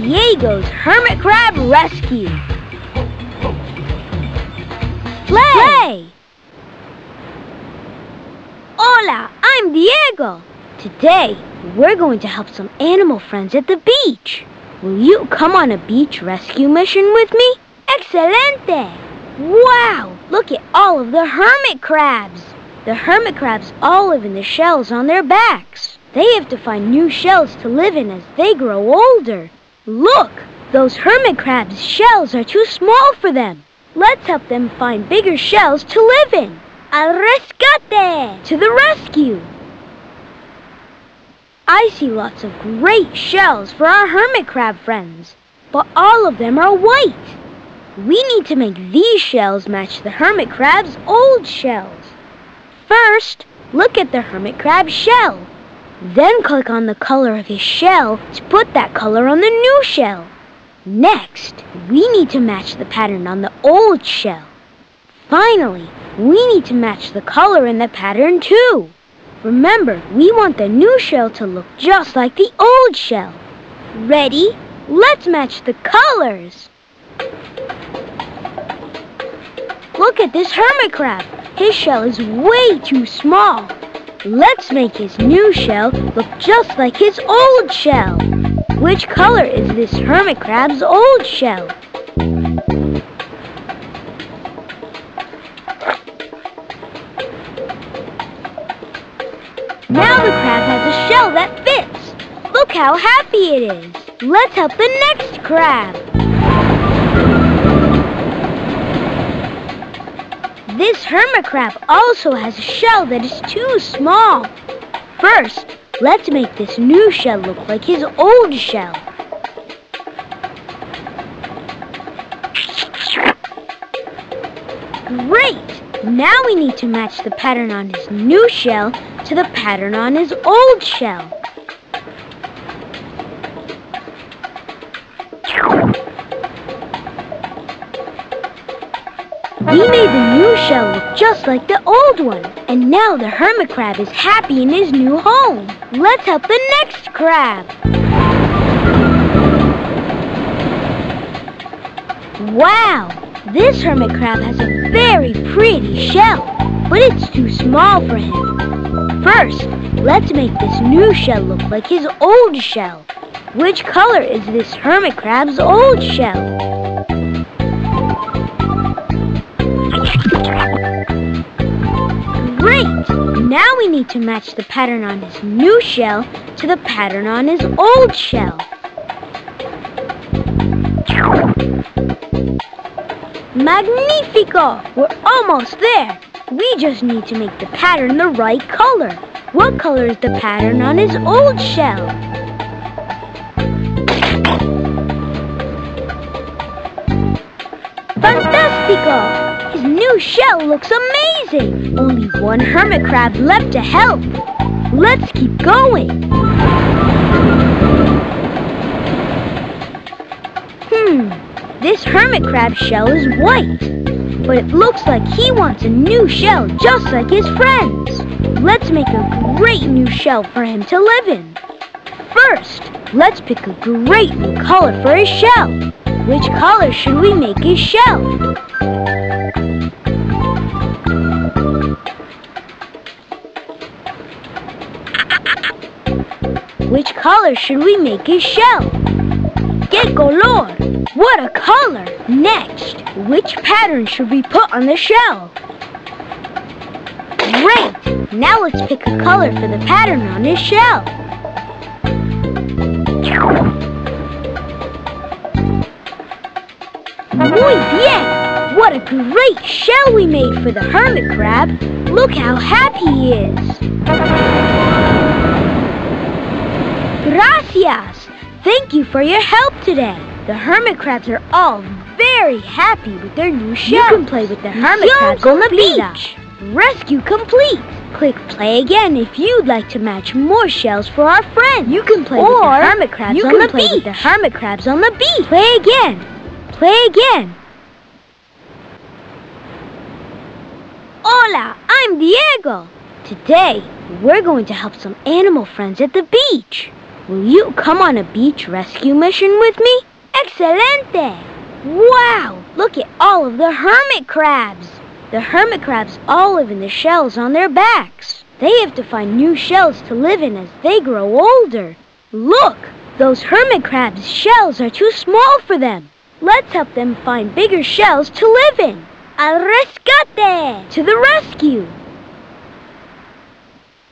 Diego's Hermit Crab Rescue. Play! Play! Hola, I'm Diego. Today, we're going to help some animal friends at the beach. Will you come on a beach rescue mission with me? Excelente! Wow, look at all of the hermit crabs. The hermit crabs all live in the shells on their backs. They have to find new shells to live in as they grow older. Look, those hermit crabs' shells are too small for them. Let's help them find bigger shells to live in. Al rescate! To the rescue! I see lots of great shells for our hermit crab friends, but all of them are white. We need to make these shells match the hermit crab's old shells. First, look at the hermit crab shell. Then click on the color of his shell to put that color on the new shell. Next, we need to match the pattern on the old shell. Finally, we need to match the color in the pattern too. Remember, we want the new shell to look just like the old shell. Ready? Let's match the colors. Look at this hermit crab. His shell is way too small. Let's make his new shell look just like his old shell. Which color is this hermit crab's old shell? Now the crab has a shell that fits. Look how happy it is. Let's help the next crab. This hermit crab also has a shell that is too small. First, let's make this new shell look like his old shell. Great! Now we need to match the pattern on his new shell to the pattern on his old shell. We made the new shell look just like the old one. And now the hermit crab is happy in his new home. Let's help the next crab. Wow! This hermit crab has a very pretty shell, but it's too small for him. First, let's make this new shell look like his old shell. Which color is this hermit crab's old shell? We need to match the pattern on his new shell to the pattern on his old shell. Magnifico! We're almost there. We just need to make the pattern the right color. What color is the pattern on his old shell? Fantastico! New shell looks amazing! Only one hermit crab left to help. Let's keep going. Hmm, this hermit crab shell is white. But it looks like he wants a new shell just like his friends. Let's make a great new shell for him to live in. First, let's pick a great new color for his shell. Which color should we make his shell? Which color should we make his shell? Que color! What a color! Next, which pattern should we put on the shell? Great! Now let's pick a color for the pattern on his shell. Muy bien! What a great shell we made for the hermit crab. Look how happy he is. Gracias! Thank you for your help today. The hermit crabs are all very happy with their new shell. You can play with the hermit crabs on the beach. Rescue complete. Click play again if you'd like to match more shells for our friend. You can play or with the hermit crabs you on can the play beach. with the hermit crabs on the beach. Play again. Play again. Hola, I'm Diego. Today, we're going to help some animal friends at the beach. Will you come on a beach rescue mission with me? Excelente! Wow! Look at all of the hermit crabs! The hermit crabs all live in the shells on their backs. They have to find new shells to live in as they grow older. Look! Those hermit crabs' shells are too small for them. Let's help them find bigger shells to live in. Al rescate! To the rescue!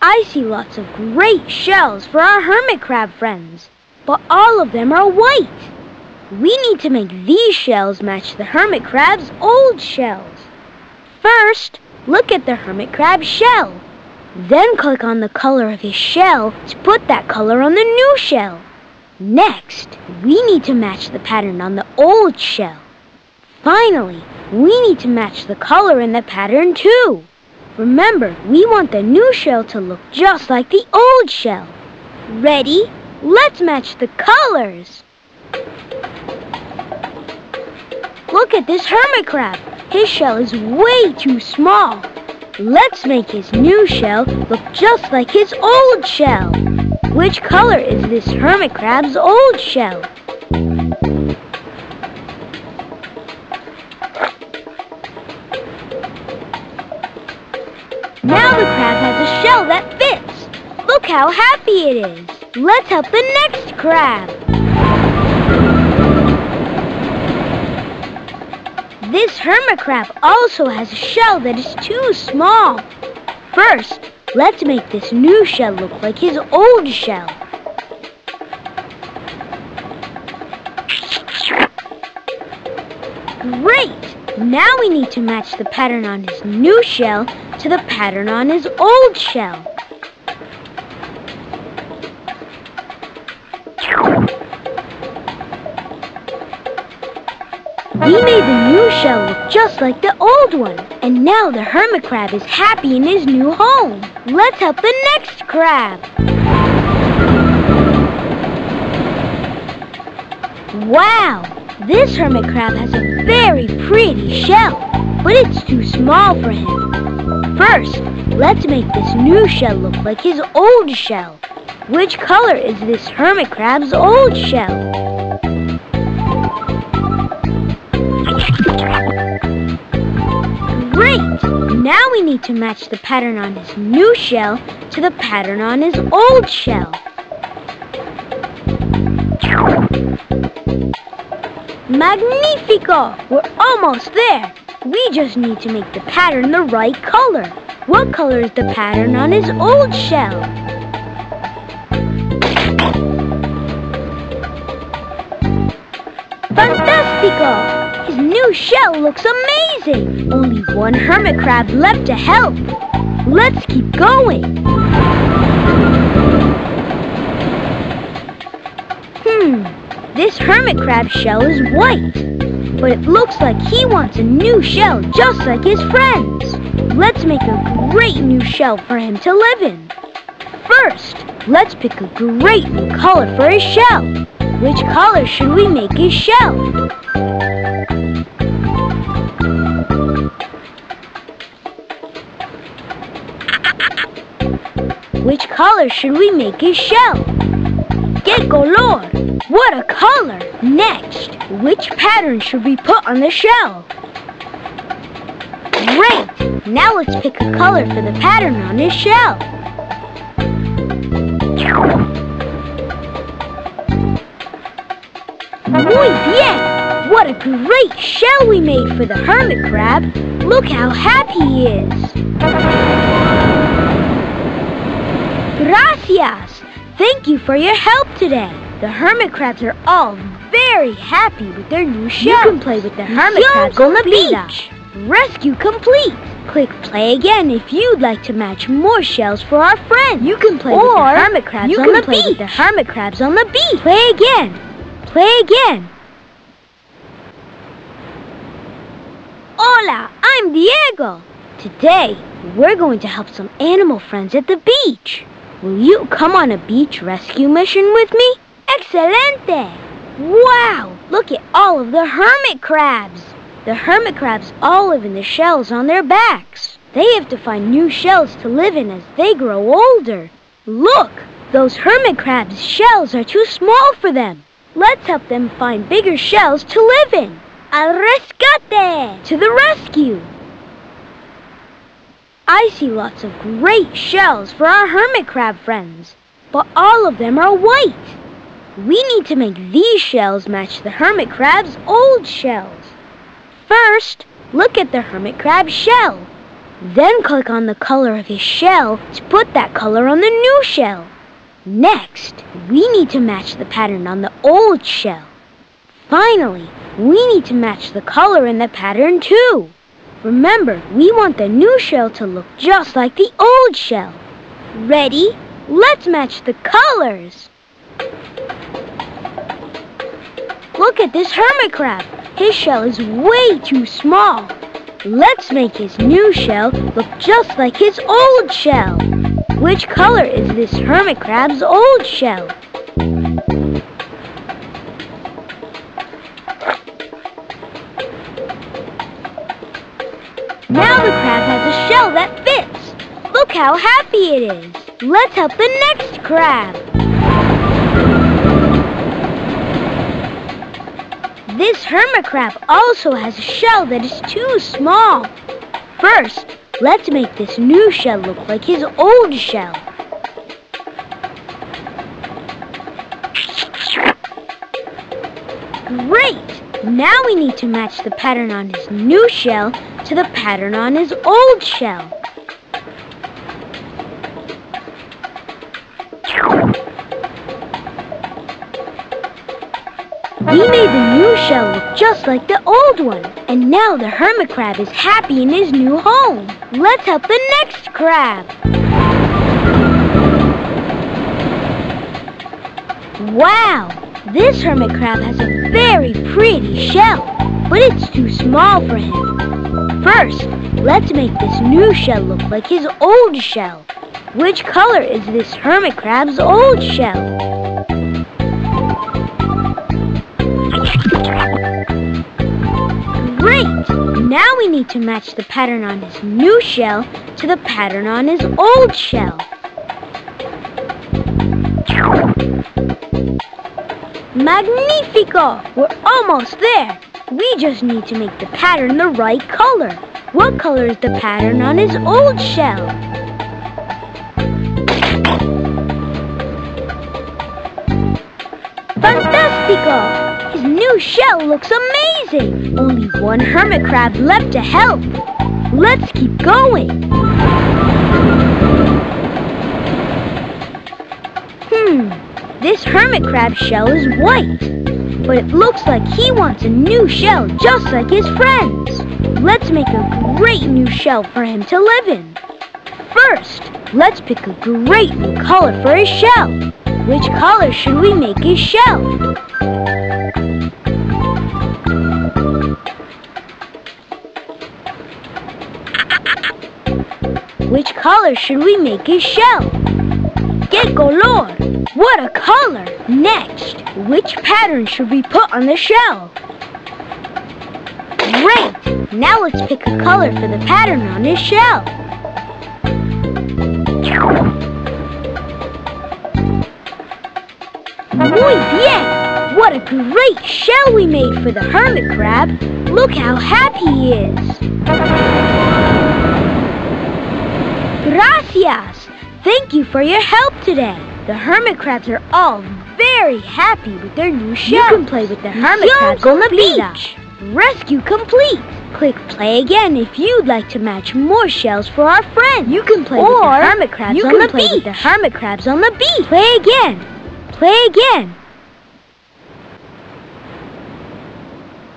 I see lots of great shells for our hermit crab friends, but all of them are white. We need to make these shells match the hermit crab's old shells. First, look at the hermit crab shell. Then click on the color of his shell to put that color on the new shell. Next, we need to match the pattern on the old shell. Finally, we need to match the color in the pattern too. Remember, we want the new shell to look just like the old shell. Ready? Let's match the colors. Look at this hermit crab. His shell is way too small. Let's make his new shell look just like his old shell. Which color is this hermit crab's old shell? How happy it is. Let's help the next crab. This hermit crab also has a shell that is too small. First, let's make this new shell look like his old shell. Great! Now we need to match the pattern on his new shell to the pattern on his old shell. We made the new shell look just like the old one. And now the hermit crab is happy in his new home. Let's help the next crab. Wow! This hermit crab has a very pretty shell, but it's too small for him. First, let's make this new shell look like his old shell. Which color is this hermit crab's old shell? Need to match the pattern on his new shell to the pattern on his old shell. Magnifico! We're almost there. We just need to make the pattern the right color. What color is the pattern on his old shell? New shell looks amazing! Only one hermit crab left to help. Let's keep going. Hmm, this hermit crab shell is white. But it looks like he wants a new shell just like his friends. Let's make a great new shell for him to live in. First, let's pick a great new color for his shell. Which color should we make his shell? Color should we make his shell? Que color! What a color! Next, which pattern should we put on the shell? Great! Now let's pick a color for the pattern on his shell. Muy bien! What a great shell we made for the hermit crab. Look how happy he is. Gracias! Thank you for your help today. The hermit crabs are all very happy with their new shell. You can play with the hermit crabs on the beach. Rescue complete. Click play again if you'd like to match more shells for our friend. You can play or with the hermit crabs you on can the play beach. with the hermit crabs on the beach. Play again. Play again. Hola, I'm Diego. Today, we're going to help some animal friends at the beach. Will you come on a beach rescue mission with me? Excelente! Wow, look at all of the hermit crabs. The hermit crabs all live in the shells on their backs. They have to find new shells to live in as they grow older. Look, Those hermit crabs' shells are too small for them. Let's help them find bigger shells to live in. Al rescate! To the rescue! I see lots of great shells for our hermit crab friends, but all of them are white. We need to make these shells match the hermit crab's old shells. First, look at the hermit crab shell. Then click on the color of his shell to put that color on the new shell. Next, we need to match the pattern on the old shell. Finally, we need to match the color in the pattern too. Remember, we want the new shell to look just like the old shell. Ready? Let's match the colors. Look at this hermit crab. His shell is way too small. Let's make his new shell look just like his old shell. Which color is this hermit crab's old shell? That fits. Look how happy it is. Let's help the next crab. This hermit crab also has a shell that is too small. First, let's make this new shell look like his old shell. Great! Now we need to match the pattern on his new shell to the pattern on his old shell. We made the new shell look just like the old one. And now the hermit crab is happy in his new home. Let's help the next crab. Wow! This hermit crab has a very pretty shell, but it's too small for him. First, let's make this new shell look like his old shell. Which color is this hermit crab's old shell? Great! Now we need to match the pattern on his new shell to the pattern on his old shell. Magnifico! We're almost there. We just need to make the pattern the right color. What color is the pattern on his old shell? Fantastico! His new shell looks amazing! Only one hermit crab left to help. Let's keep going. This hermit crab shell is white, but it looks like he wants a new shell just like his friends. Let's make a great new shell for him to live in. First, let's pick a great new color for his shell. Which color should we make his shell? Which color should we make his shell? Color! Next, which pattern should we put on the shell? Great! Now let's pick a color for the pattern on his shell. Muy bien! What a great shell we made for the hermit crab. Look how happy he is. Gracias! Thank you for your help today. The hermit crabs are all very happy with their new shells. You can play with the hermit crabs on the beach. Rescue complete. Click play again if you'd like to match more shells for our friend. You can play or with the hermit crabs you on can the play beach. with the hermit crabs on the beach. Play again. Play again.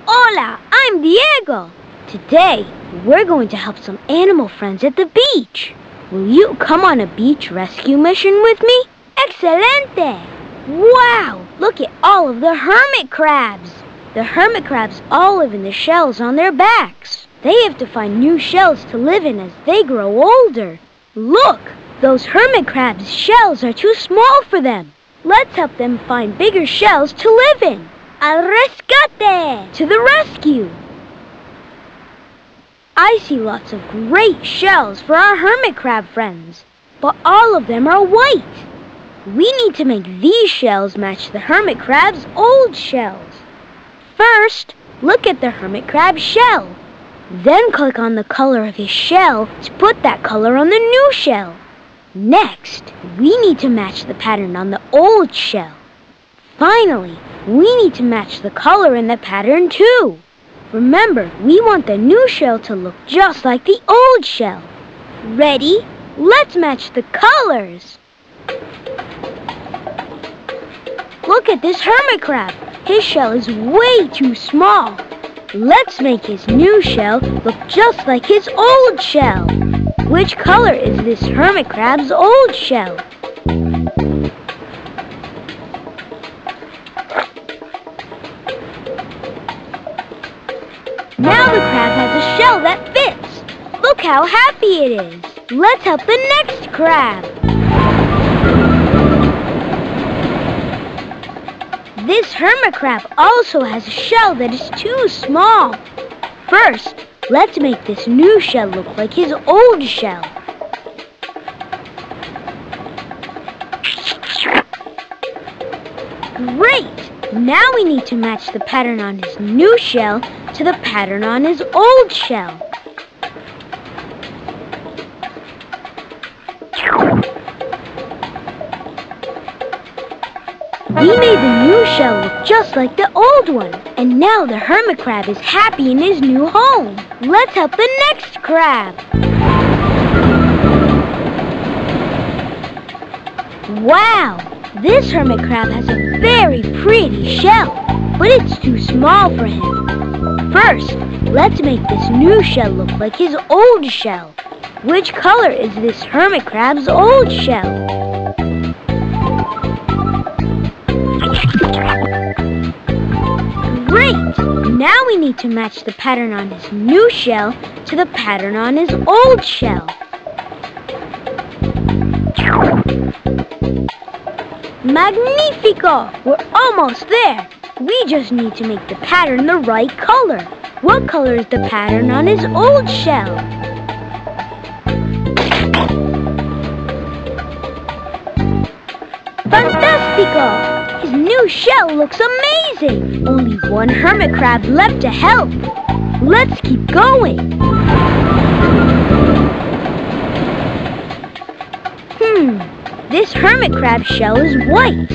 Hola, I'm Diego. Today, we're going to help some animal friends at the beach. Will you come on a beach rescue mission with me? Excelente! Wow! Look at all of the hermit crabs! The hermit crabs all live in the shells on their backs. They have to find new shells to live in as they grow older. Look! Those hermit crabs' shells are too small for them. Let's help them find bigger shells to live in. Al rescate! To the rescue! I see lots of great shells for our hermit crab friends, but all of them are white. We need to make these shells match the hermit crab's old shells. First, look at the hermit crab shell. Then click on the color of his shell to put that color on the new shell. Next, we need to match the pattern on the old shell. Finally, we need to match the color in the pattern too. Remember, we want the new shell to look just like the old shell. Ready? Let's match the colors. Look at this hermit crab. His shell is way too small. Let's make his new shell look just like his old shell. Which color is this hermit crab's old shell? Now the crab has a shell that fits. Look how happy it is. Let's help the next crab. This hermit crab also has a shell that is too small. First, let's make this new shell look like his old shell. Great! Now we need to match the pattern on his new shell to the pattern on his old shell. We made the new shell look just like the old one. And now the hermit crab is happy in his new home. Let's help the next crab. Wow! This hermit crab has a very pretty shell, but it's too small for him. First, let's make this new shell look like his old shell. Which color is this hermit crab's old shell? Need to match the pattern on his new shell to the pattern on his old shell. Magnifico! We're almost there. We just need to make the pattern the right color. What color is the pattern on his old shell? New shell looks amazing! Only one hermit crab left to help. Let's keep going. Hmm, this hermit crab shell is white.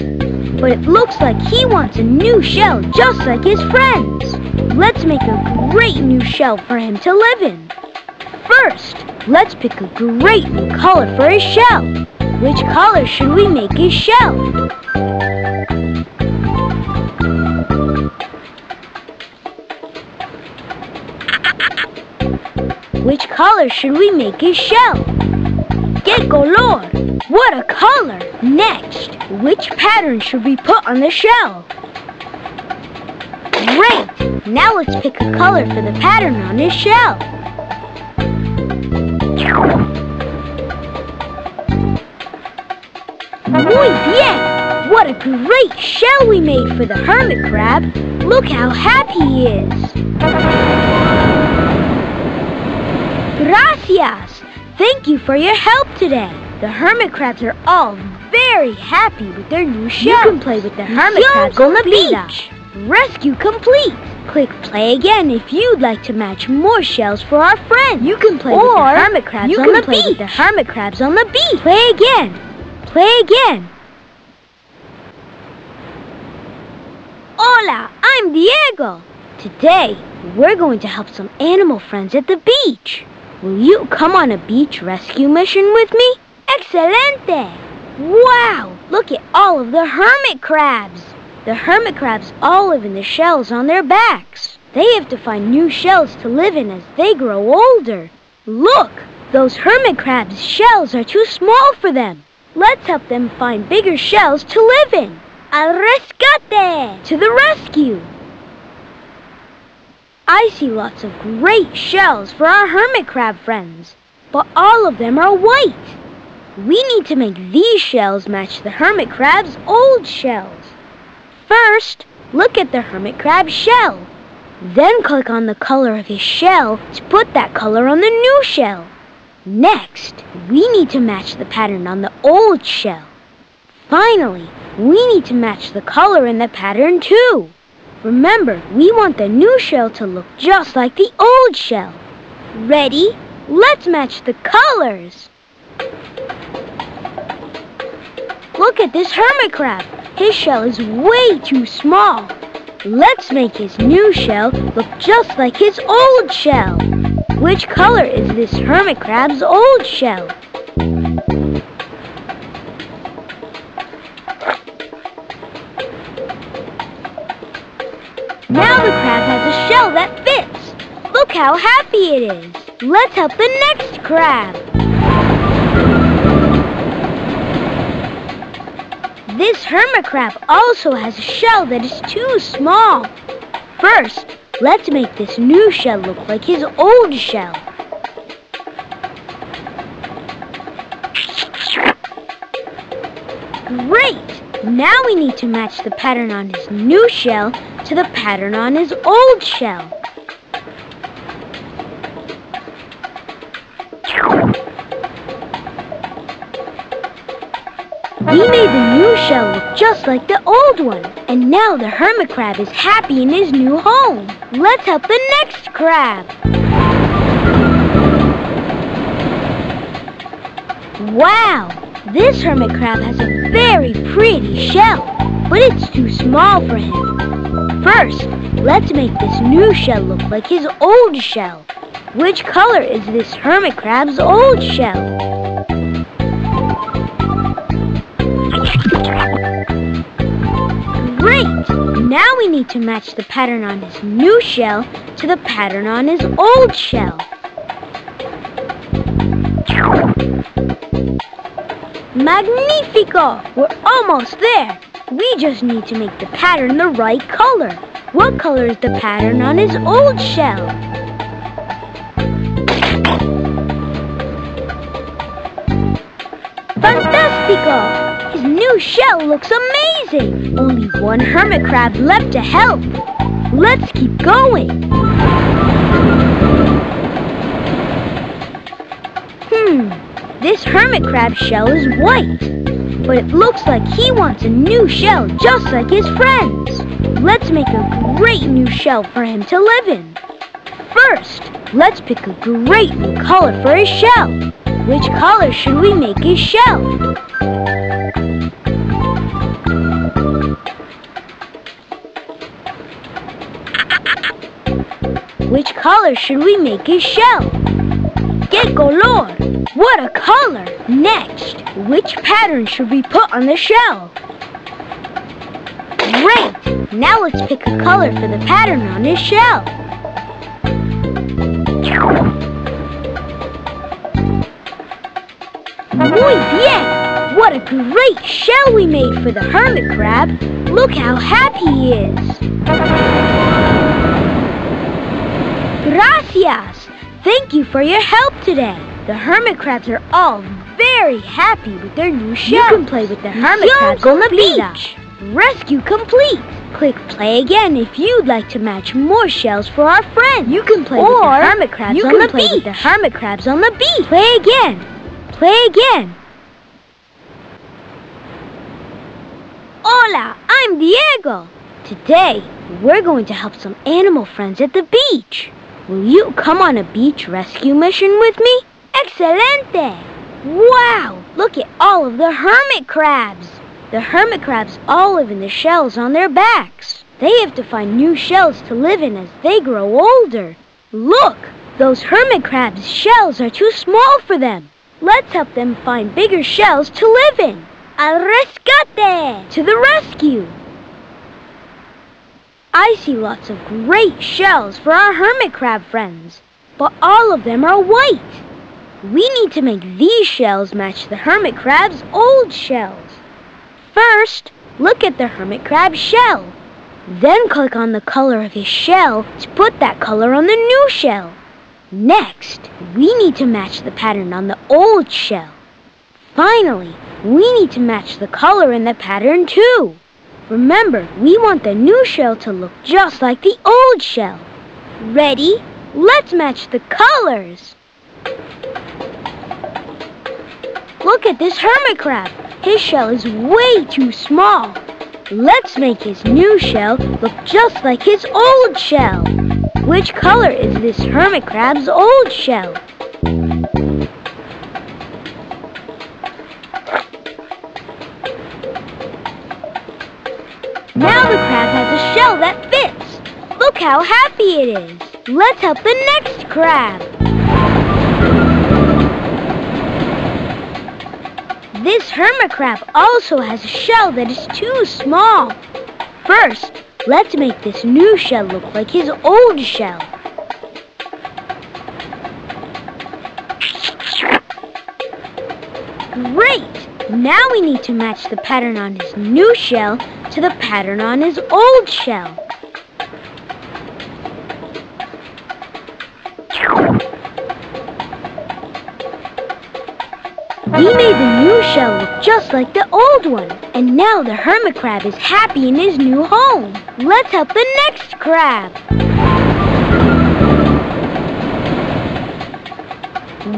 But it looks like he wants a new shell just like his friends. Let's make a great new shell for him to live in. First, let's pick a great new color for his shell. Which color should we make his shell? Color should we make his shell? Que color! What a color! Next, which pattern should we put on the shell? Great! Now let's pick a color for the pattern on his shell. Muy bien! What a great shell we made for the hermit crab. Look how happy he is. Gracias! Thank you for your help today. The hermit crabs are all very happy with their new shell. You can play with the hermit Yo, crabs on the beach. Rescue complete. Click play again if you'd like to match more shells for our friend. You can play or with the hermit crabs you on can the play beach. with the hermit crabs on the beach. Play again. Play again. Hola, I'm Diego. Today, we're going to help some animal friends at the beach. Will you come on a beach rescue mission with me? Excelente! Wow, look at all of the hermit crabs. The hermit crabs all live in the shells on their backs. They have to find new shells to live in as they grow older. Look, those hermit crabs' shells are too small for them. Let's help them find bigger shells to live in. Al rescate! To the rescue! I see lots of great shells for our hermit crab friends, but all of them are white. We need to make these shells match the hermit crab's old shells. First, look at the hermit crab shell. Then click on the color of his shell to put that color on the new shell. Next, we need to match the pattern on the old shell. Finally, we need to match the color in the pattern too. Remember, we want the new shell to look just like the old shell. Ready? Let's match the colors. Look at this hermit crab. His shell is way too small. Let's make his new shell look just like his old shell. Which color is this hermit crab's old shell? Look how happy it is. Let's help the next crab. This hermit crab also has a shell that is too small. First, let's make this new shell look like his old shell. Great! Now we need to match the pattern on his new shell to the pattern on his old shell. We made the new shell look just like the old one. And now the hermit crab is happy in his new home. Let's help the next crab. Wow! This hermit crab has a very pretty shell, but it's too small for him. First, let's make this new shell look like his old shell. Which color is this hermit crab's old shell? Now we need to match the pattern on his new shell to the pattern on his old shell. Magnifico! We're almost there. We just need to make the pattern the right color. What color is the pattern on his old shell? Fantastico! New shell looks amazing! Only one hermit crab left to help. Let's keep going. Hmm, this hermit crab shell is white. But it looks like he wants a new shell just like his friends. Let's make a great new shell for him to live in. First, let's pick a great new color for his shell. Which color should we make his shell? Which color should we make his shell? ¡Qué color! What a color! Next, which pattern should we put on the shell? Great! Now let's pick a color for the pattern on his shell. Muy bien! What a great shell we made for the hermit crab. Look how happy he is. Gracias! Thank you for your help today. The hermit crabs are all very happy with their new shell. You can play with the hermit crabs on the beach. Rescue complete. Click play again if you'd like to match more shells for our friends. You can play or with the hermit crabs on the beach. with the hermit crabs on the beach. Play again. Play again. Hola, I'm Diego. Today, we're going to help some animal friends at the beach. Will you come on a beach rescue mission with me? Excelente! Wow! Look at all of the hermit crabs! The hermit crabs all live in the shells on their backs. They have to find new shells to live in as they grow older. Look! Those hermit crabs' shells are too small for them. Let's help them find bigger shells to live in. Al rescate! To the rescue! I see lots of great shells for our hermit crab friends, but all of them are white. We need to make these shells match the hermit crab's old shells. First, look at the hermit crab shell. Then click on the color of his shell to put that color on the new shell. Next, we need to match the pattern on the old shell. Finally, we need to match the color in the pattern too. Remember, we want the new shell to look just like the old shell. Ready? Let's match the colors. Look at this hermit crab. his shell is way too small. Let's make his new shell look just like his old shell. Which color is this hermit crab's old shell? How happy it is. Let's help the next crab. This hermit crab also has a shell that is too small. First, let's make this new shell look like his old shell. Great! Now we need to match the pattern on his new shell to the pattern on his old shell. We made the new shell look just like the old one. And now the hermit crab is happy in his new home. Let's help the next crab.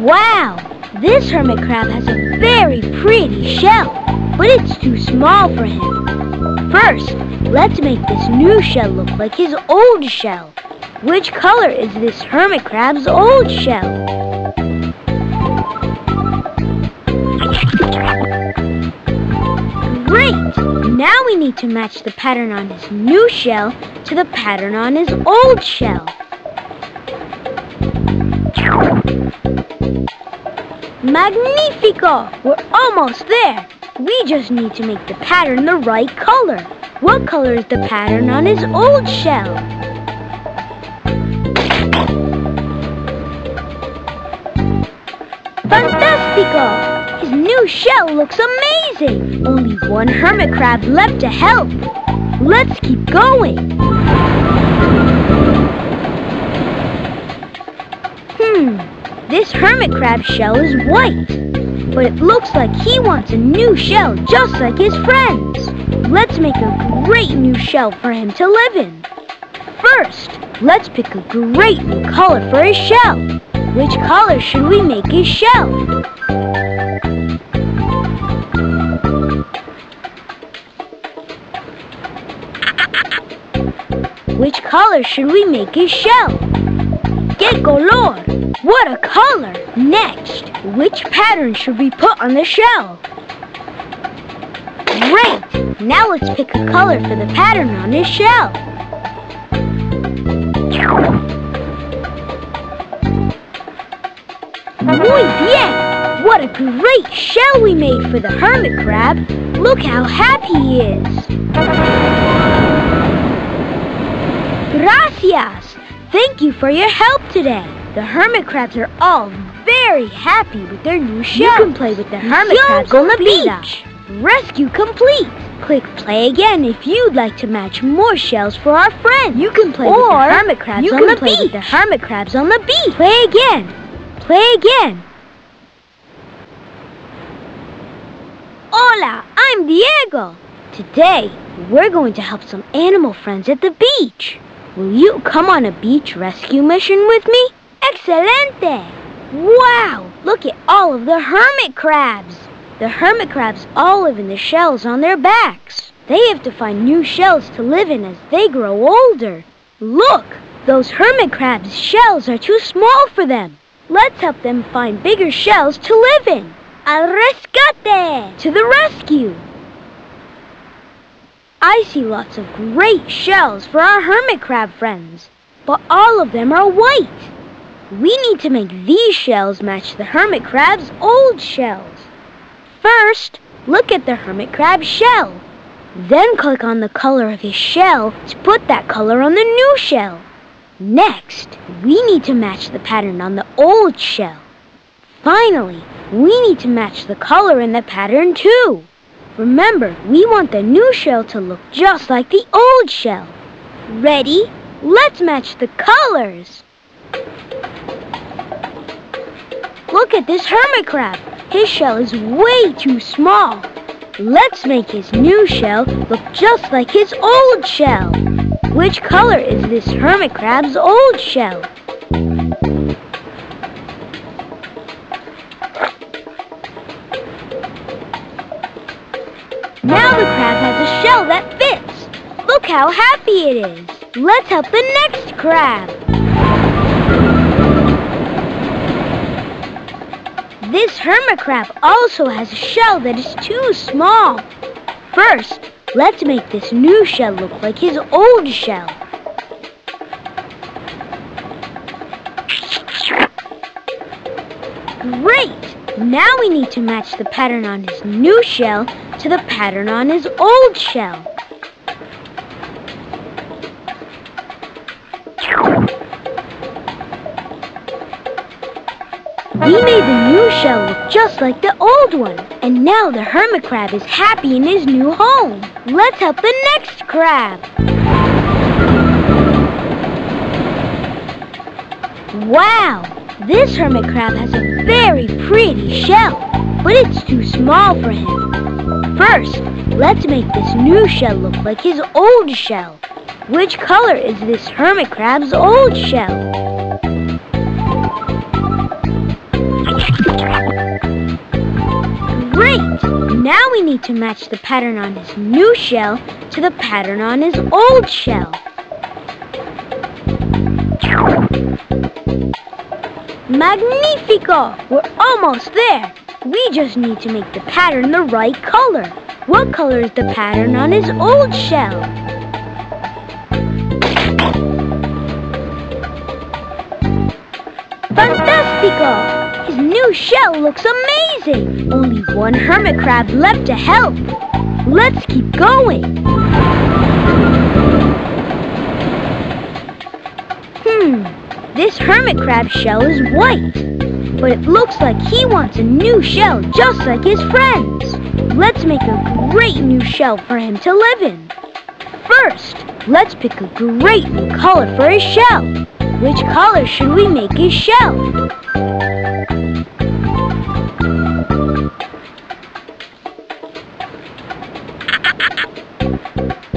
Wow! This hermit crab has a very pretty shell, but it's too small for him. First, let's make this new shell look like his old shell. Which color is this hermit crab's old shell? Now we need to match the pattern on his new shell to the pattern on his old shell. Magnifico! We're almost there. We just need to make the pattern the right color. What color is the pattern on his old shell? Fantastico! New shell looks amazing! Only one hermit crab left to help. Let's keep going. Hmm, this hermit crab shell is white. But it looks like he wants a new shell just like his friends. Let's make a great new shell for him to live in. First, let's pick a great new color for his shell. Which color should we make his shell? Which color should we make his shell? Get color! What a color! Next, which pattern should we put on the shell? Great! Now let's pick a color for the pattern on his shell. Muy bien! What a great shell we made for the hermit crab. Look how happy he is. Gracias! Thank you for your help today. The hermit crabs are all very happy with their new shell. You can play with the hermit crabs on the beach. Rescue complete. Click play again if you'd like to match more shells for our friend. You can play or with the hermit crabs you on can the play beach. With the hermit crabs on the beach. Play again. Play again. Hola, I'm Diego. Today, we're going to help some animal friends at the beach. Will you come on a beach rescue mission with me? Excelente! Wow, look at all of the hermit crabs. The hermit crabs all live in the shells on their backs. They have to find new shells to live in as they grow older. Look, those hermit crabs' shells are too small for them. Let's help them find bigger shells to live in. Al rescate! To the rescue! I see lots of great shells for our hermit crab friends, but all of them are white. We need to make these shells match the hermit crab's old shells. First, look at the hermit crab shell. Then click on the color of his shell to put that color on the new shell. Next, we need to match the pattern on the old shell. Finally, we need to match the color in the pattern too. Remember, we want the new shell to look just like the old shell. Ready? Let's match the colors. Look at this hermit crab. His shell is way too small. Let's make his new shell look just like his old shell. Which color is this hermit crab's old shell? How happy it is. Let's help the next crab. This hermit crab also has a shell that is too small. First, let's make this new shell look like his old shell. Great! Now we need to match the pattern on his new shell to the pattern on his old shell. We made the new shell look just like the old one. And now the hermit crab is happy in his new home. Let's help the next crab. Wow! This hermit crab has a very pretty shell, but it's too small for him. First, let's make this new shell look like his old shell. Which color is this hermit crab's old shell? Great! Now we need to match the pattern on his new shell to the pattern on his old shell. Magnifico! We're almost there. We just need to make the pattern the right color. What color is the pattern on his old shell? Fantastico! His new shell looks amazing! Only one hermit crab left to help. Let's keep going. Hmm, this hermit crab shell is white. But it looks like he wants a new shell just like his friends. Let's make a great new shell for him to live in. First, let's pick a great new color for his shell. Which color should we make his shell?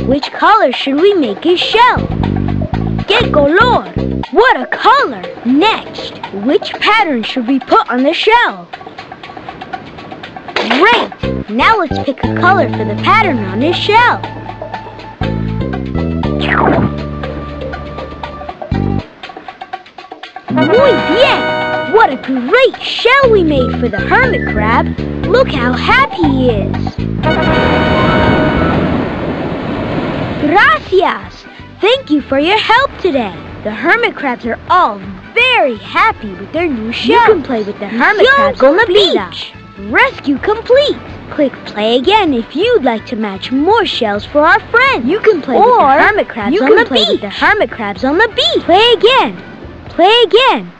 Which color should we make his shell? What a color! Next, which pattern should we put on the shell? Great! Now let's pick a color for the pattern on his shell. Muy bien! What a great shell we made for the hermit crab! Look how happy he is! Gracias! Thank you for your help today. The hermit crabs are all very happy with their new shell. You can play with the hermit crabs on the beach. Rescue complete. Click play again if you'd like to match more shells for our friend. You can play or with the hermit crabs you on can the play beach. With the hermit crabs on the beach. Play again. Play again.